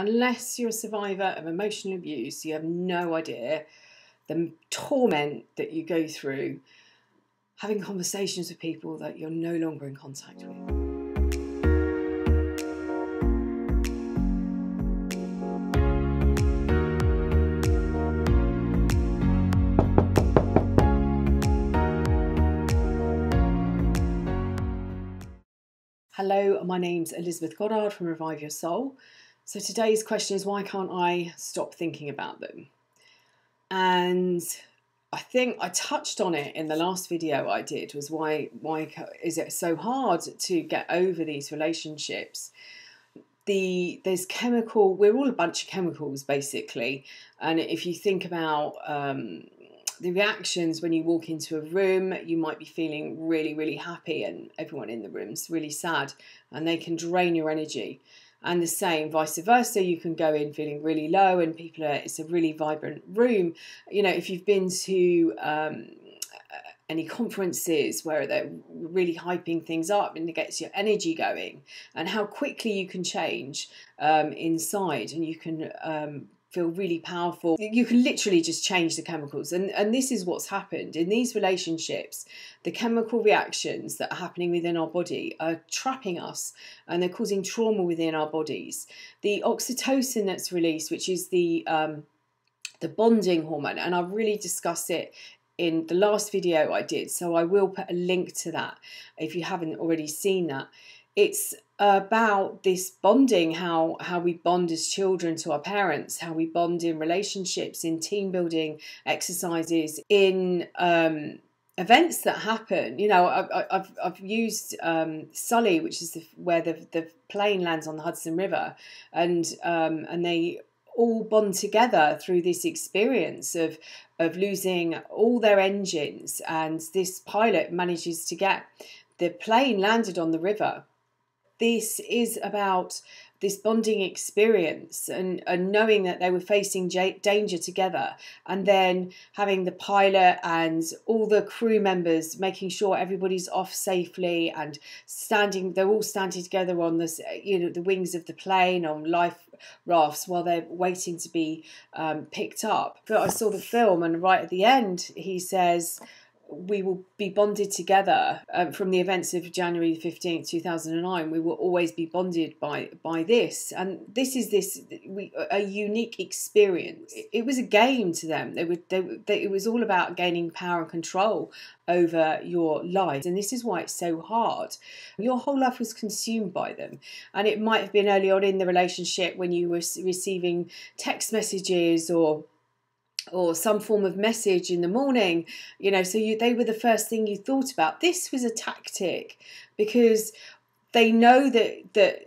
unless you're a survivor of emotional abuse, you have no idea the torment that you go through having conversations with people that you're no longer in contact with. Hello, my name's Elizabeth Goddard from Revive Your Soul. So today's question is why can't I stop thinking about them? And I think I touched on it in the last video I did was why why is it so hard to get over these relationships? The there's chemical we're all a bunch of chemicals basically, and if you think about um, the reactions when you walk into a room, you might be feeling really, really happy, and everyone in the room's really sad, and they can drain your energy. And the same, vice versa, you can go in feeling really low, and people are, it's a really vibrant room. You know, if you've been to um, any conferences where they're really hyping things up and it gets your energy going, and how quickly you can change um, inside, and you can um, feel really powerful. You can literally just change the chemicals. And, and this is what's happened in these relationships. The chemical reactions that are happening within our body are trapping us and they're causing trauma within our bodies. The oxytocin that's released, which is the um, the bonding hormone, and I really discuss it in the last video I did, so I will put a link to that if you haven't already seen that. It's about this bonding how how we bond as children to our parents how we bond in relationships in team building exercises in um, events that happen. You know i've, I've, I've used um, sully which is the, where the, the plane lands on the hudson river and um, and they all bond together through this experience of of losing all their engines and this pilot manages to get the plane landed on the river this is about this bonding experience and, and knowing that they were facing danger together and then having the pilot and all the crew members making sure everybody's off safely and standing they're all standing together on this you know the wings of the plane on life rafts while they're waiting to be um, picked up. But i saw the film and right at the end he says we will be bonded together um, from the events of January 15th 2009 we will always be bonded by by this. And this is this we, a unique experience. It, was a game to them. They would they, they, it was all about gaining power and control over your life and this is why it's so hard. Your whole life was consumed by them. And it might have been early on in the relationship when you were receiving text messages or or some form of message in the morning you know so you they were the first thing you thought about. This was a tactic because they know that that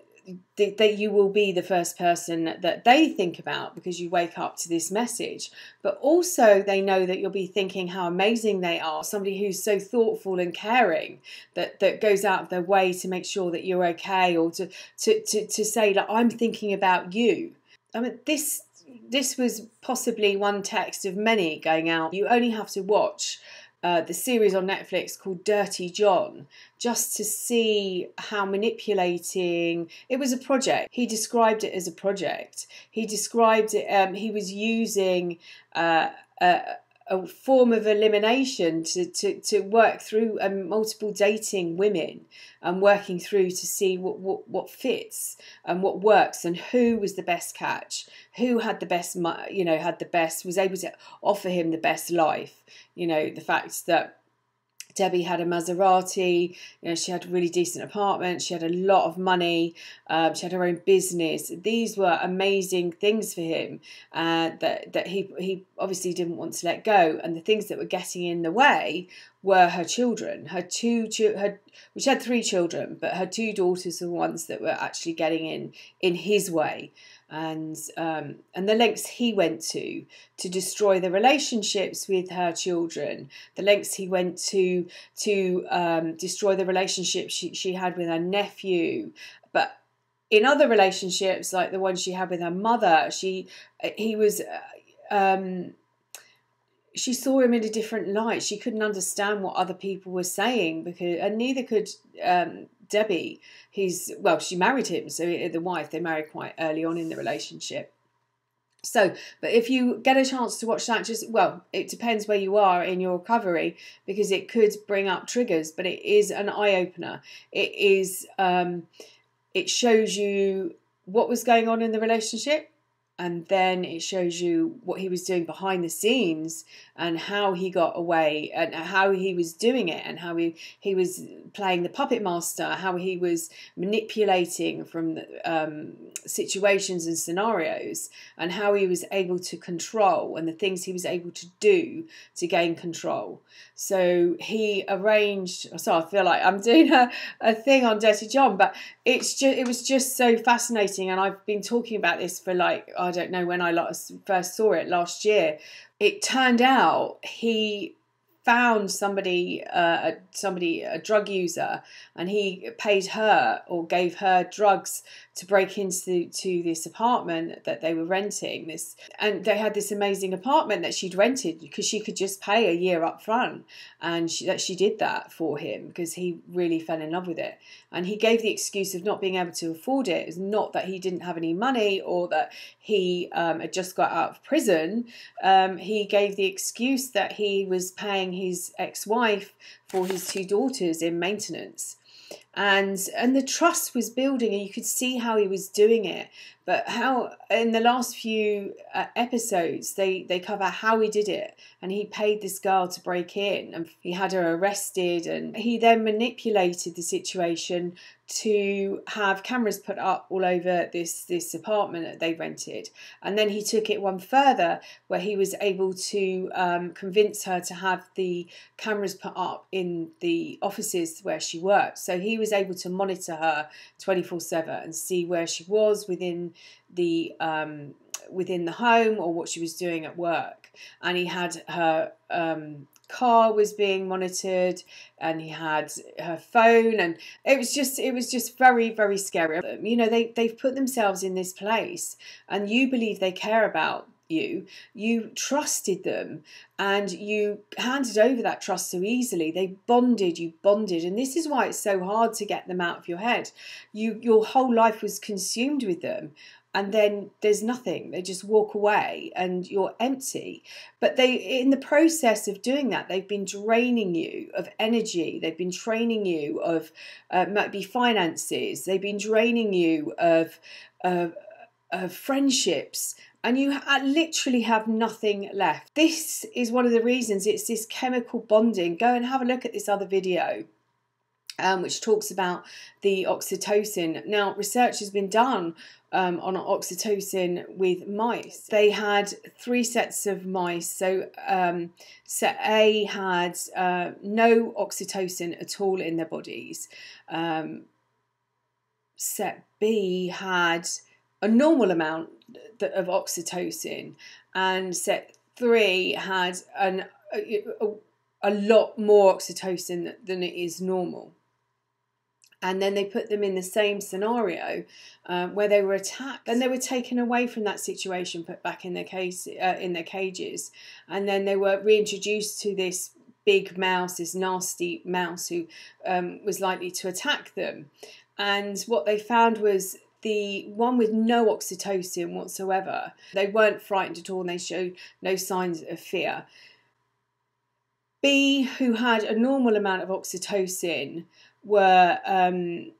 that you will be the first person that they think about because you wake up to this message. But also they know that you'll be thinking how amazing they are somebody who's so thoughtful and caring that that goes out of their way to make sure that you're okay or to to to, to say like i'm thinking about you. I mean this this was possibly one text of many going out. You only have to watch uh, the series on Netflix called Dirty John just to see how manipulating it was a project. He described it as a project. He described it, um, he was using uh, a, a form of elimination to, to, to work through um, multiple dating women and working through to see what, what, what fits and what works and who was the best catch, who had the best, you know, had the best, was able to offer him the best life. You know, the fact that Debbie had a Maserati. You know, she had a really decent apartment. She had a lot of money. Um, she had her own business. These were amazing things for him uh, that that he he obviously didn't want to let go. And the things that were getting in the way were her children. Her two her which had three children, but her two daughters were the ones that were actually getting in in his way and um, and the lengths he went to to destroy the relationships with her children, the lengths he went to to um, destroy the relationship she, she had with her nephew, but in other relationships like the one she had with her mother, she he was uh, um, she saw him in a different light. She couldn't understand what other people were saying because, and neither could um, Debbie. He's well, she married him, so the wife they married quite early on in the relationship. So, but if you get a chance to watch that, just well, it depends where you are in your recovery because it could bring up triggers, but it is an eye opener. It is, um, it shows you what was going on in the relationship, and then it shows you what he was doing behind the scenes and how he got away and how he was doing it and how he, he was playing the puppet master how he was manipulating from um, situations and scenarios and how he was able to control and the things he was able to do to gain control. So he arranged so i feel like i'm doing a, a thing on dirty john but it's just it was just so fascinating and i've been talking about this for like I don't know when I first saw it last year. It turned out he found somebody, uh, somebody, a drug user, and he paid her or gave her drugs to break into to this apartment that they were renting. This and they had this amazing apartment that she'd rented because she could just pay a year up front, and she, that she did that for him because he really fell in love with it. And he gave the excuse of not being able to afford it. It was not that he didn't have any money or that he um, had just got out of prison. Um, he gave the excuse that he was paying his ex-wife for his two daughters in maintenance and and the trust was building and you could see how he was doing it but how in the last few uh, episodes they they cover how he did it and he paid this girl to break in and he had her arrested and he then manipulated the situation to have cameras put up all over this this apartment that they rented. And then he took it one further where he was able to um, convince her to have the cameras put up in the offices where she worked. So he was able to monitor her 24 7 and see where she was within the um, within the home or what she was doing at work. And he had her um, car was being monitored and he had her phone and it was just it was just very very scary. You know they they've put themselves in this place and you believe they care about you you trusted them and you handed over that trust so easily. They bonded you bonded. And this is why it's so hard to get them out of your head. You your whole life was consumed with them and then there's nothing. They just walk away and you're empty. But they in the process of doing that they've been draining you of energy. They've been training you of uh, might be finances. They've been draining you of uh, of friendships and you literally have nothing left. This is one of the reasons it's this chemical bonding. Go and have a look at this other video um, which talks about the oxytocin. Now, research has been done um, on oxytocin with mice. They had three sets of mice. So, um, set A had uh, no oxytocin at all in their bodies. Um, set B had a normal amount of oxytocin, and set three had an, a, a lot more oxytocin than it is normal. And then they put them in the same scenario um, where they were attacked. And they were taken away from that situation put back in their case uh, in their cages. And then they were reintroduced to this big mouse this nasty mouse who um, was likely to attack them. And what they found was the one with no oxytocin whatsoever they weren't frightened at all and they showed no signs of fear B, who had a normal amount of oxytocin, were um,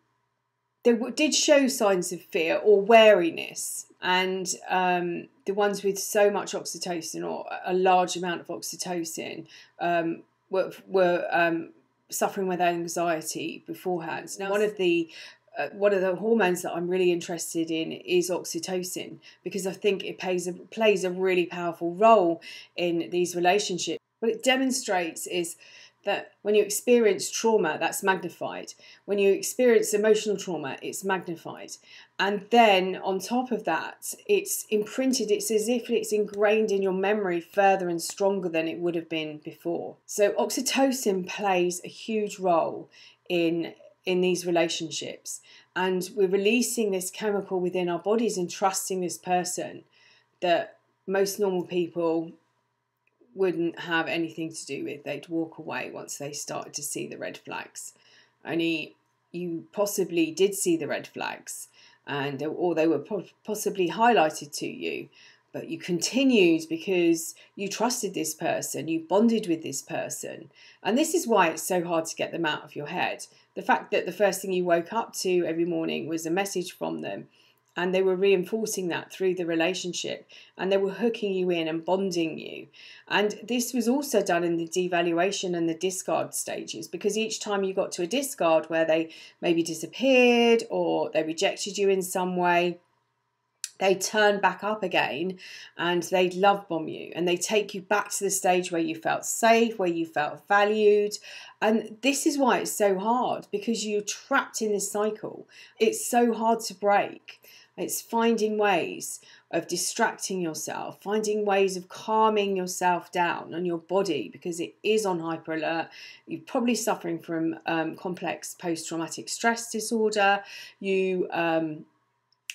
they did show signs of fear or wariness, and um, the ones with so much oxytocin or a large amount of oxytocin um, were, were um, suffering with anxiety beforehand. Now, one of the uh, one of the hormones that I'm really interested in is oxytocin because I think it plays a, plays a really powerful role in these relationships. What it demonstrates is that when you experience trauma, that's magnified. When you experience emotional trauma, it's magnified. And then on top of that, it's imprinted, it's as if it's ingrained in your memory further and stronger than it would have been before. So oxytocin plays a huge role in in these relationships. And we're releasing this chemical within our bodies and trusting this person that most normal people wouldn't have anything to do with. They'd walk away once they started to see the red flags. Only you possibly did see the red flags, and uh, or they were possibly highlighted to you, but you continued because you trusted this person, you bonded with this person. And this is why it's so hard to get them out of your head. The fact that the first thing you woke up to every morning was a message from them and they were reinforcing that through the relationship and they were hooking you in and bonding you. And this was also done in the devaluation and the discard stages because each time you got to a discard where they maybe disappeared or they rejected you in some way they turn back up again and they love bomb you and they take you back to the stage where you felt safe, where you felt valued. And this is why it's so hard because you're trapped in this cycle. It's so hard to break. It's finding ways of distracting yourself, finding ways of calming yourself down on your body because it is on hyper alert. You're probably suffering from um, complex post traumatic stress disorder. You, um,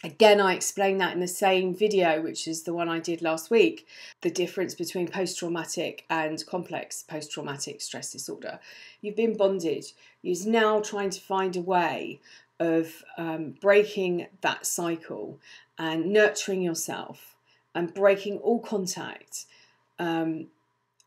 again, I explained that in the same video, which is the one I did last week the difference between post traumatic and complex post traumatic stress disorder. You've been bonded. You're now trying to find a way of um, breaking that cycle and nurturing yourself and breaking all contact um,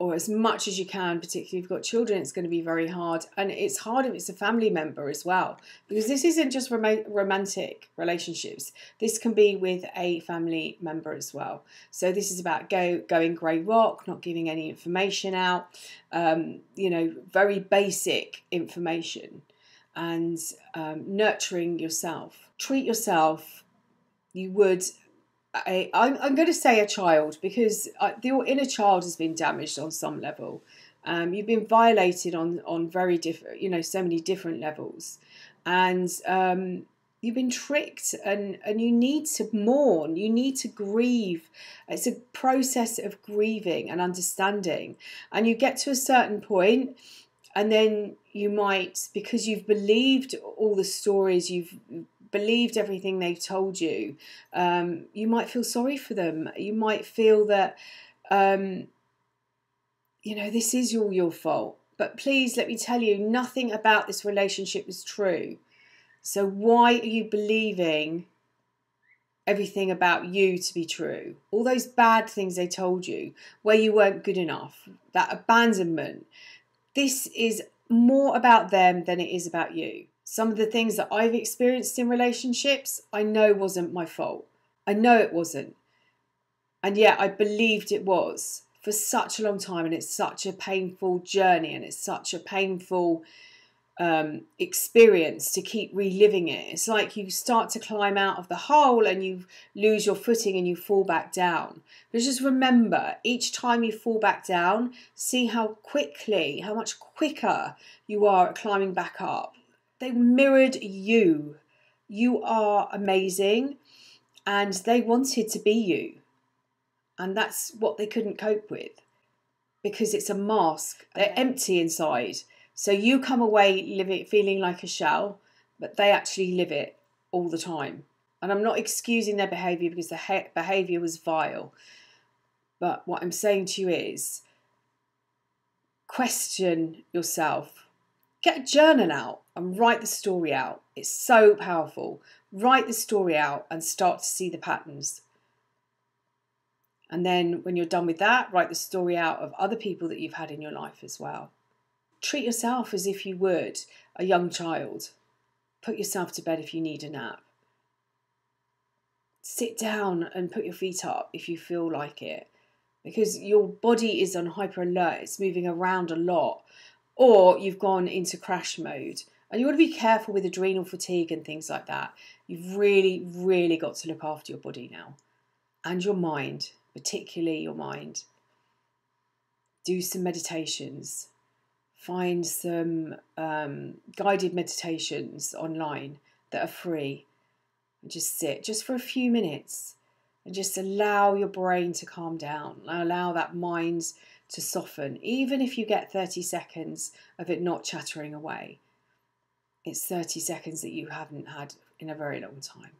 or as much as you can, particularly if you've got children, it's going to be very hard. And it's hard if it's a family member as well, because this isn't just rom- romantic relationships. This can be with a family member as well. So this is about go going grey rock, not giving any information out, um, you know, very basic information and um, nurturing yourself. Treat yourself, you would. I, I'm, I'm going to say a child because uh, your inner child has been damaged on some level. Um, you've been violated on on very different, you know, so many different levels, and um, you've been tricked, and and you need to mourn. You need to grieve. It's a process of grieving and understanding, and you get to a certain point and then you might because you've believed all the stories you've believed everything they've told you um, you might feel sorry for them. You might feel that um, you know this is all your fault. But please let me tell you nothing about this relationship is true. So why are you believing everything about you to be true? All those bad things they told you where you weren't good enough that abandonment this is more about them than it is about you. Some of the things that I've experienced in relationships, I know wasn't my fault. I know it wasn't. And yet I believed it was for such a long time. And it's such a painful journey and it's such a painful um, experience to keep reliving it. It's like you start to climb out of the hole and you lose your footing and you fall back down. But just remember, each time you fall back down, see how quickly, how much quicker you are at climbing back up. They mirrored you. You are amazing and they wanted to be you. And that's what they couldn't cope with because it's a mask. They're empty inside so you come away living feeling like a shell, but they actually live it all the time. And I'm not excusing their behaviour because the behaviour was vile. But what I'm saying to you is question yourself. Get a journal out and write the story out. It's so powerful. Write the story out and start to see the patterns. And then when you're done with that, write the story out of other people that you've had in your life as well treat yourself as if you would a young child. Put yourself to bed if you need a nap. Sit down and put your feet up if you feel like it because your body is on hyper alert, it's moving around a lot, or you've gone into crash mode. And you want to be careful with adrenal fatigue and things like that. You've really, really got to look after your body now and your mind, particularly your mind. Do some meditations, find some um, guided meditations online that are free and just sit just for a few minutes and just allow your brain to calm down allow that mind to soften even if you get 30 seconds of it not chattering away. It's 30 seconds that you haven't had in a very long time.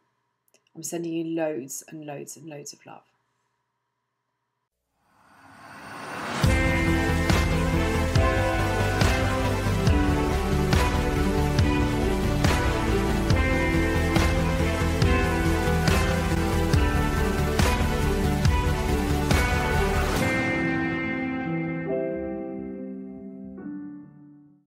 I'm sending you loads and loads and loads of love